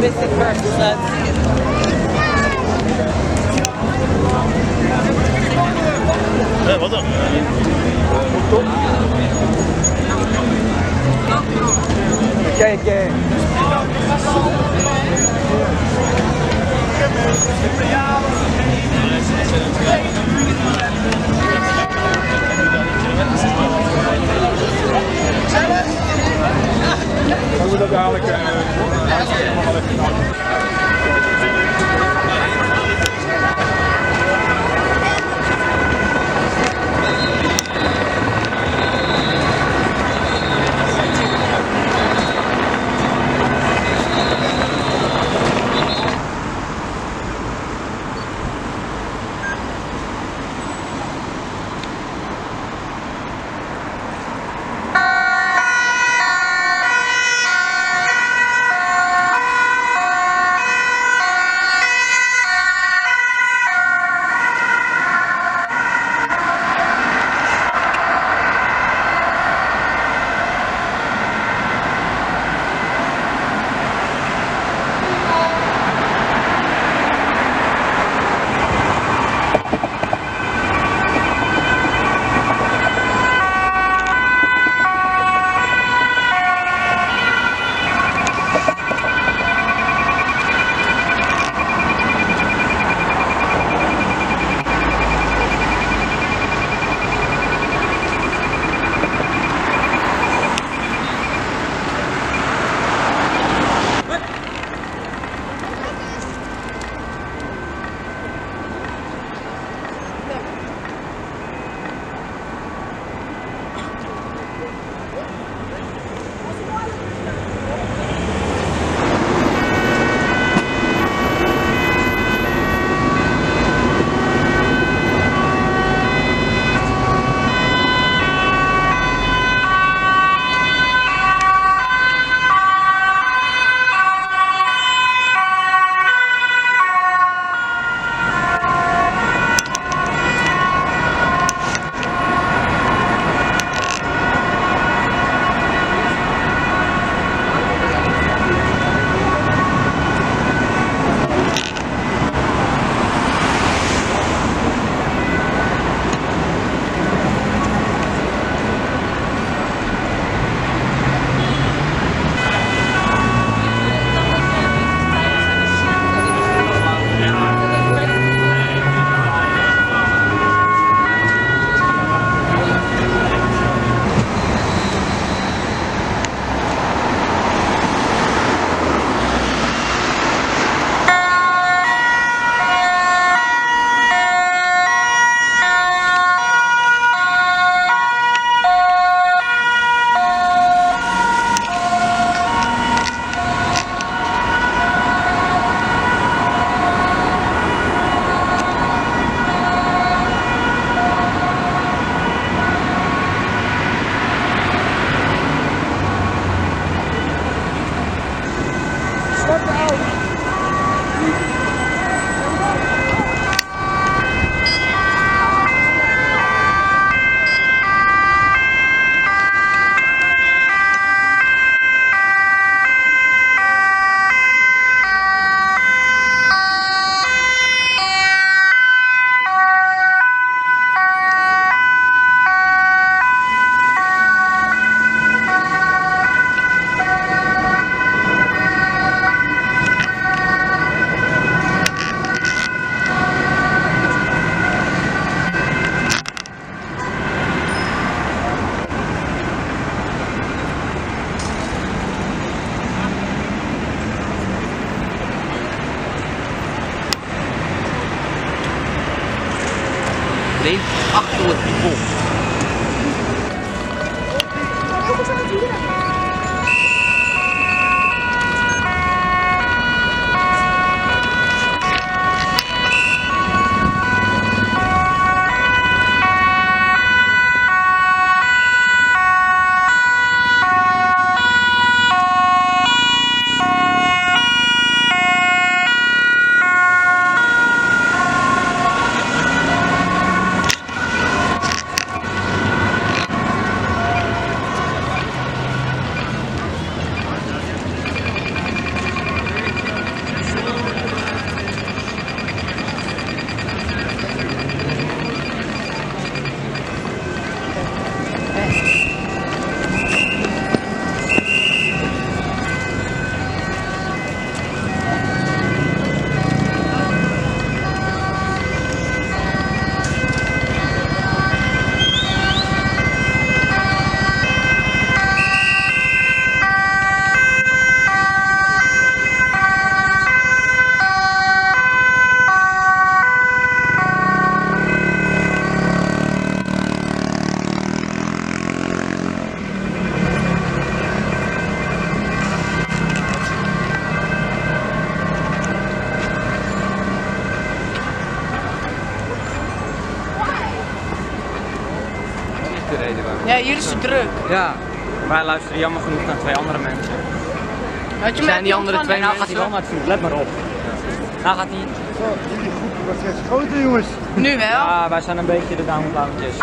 missing first, so 네 맞아. Che, che. Dan moet dat dadelijk uh, allemaal leeft achter het bos. Hier is het druk. Ja. Wij luisteren jammer genoeg naar twee andere mensen. Had je Zijn die andere twee Nou gaat hij wel naar het vlieg, let maar op. Nou gaat hij. Zo, jullie groep geschoten jongens. Nu wel. Ja, wij zijn een beetje de downloadjes.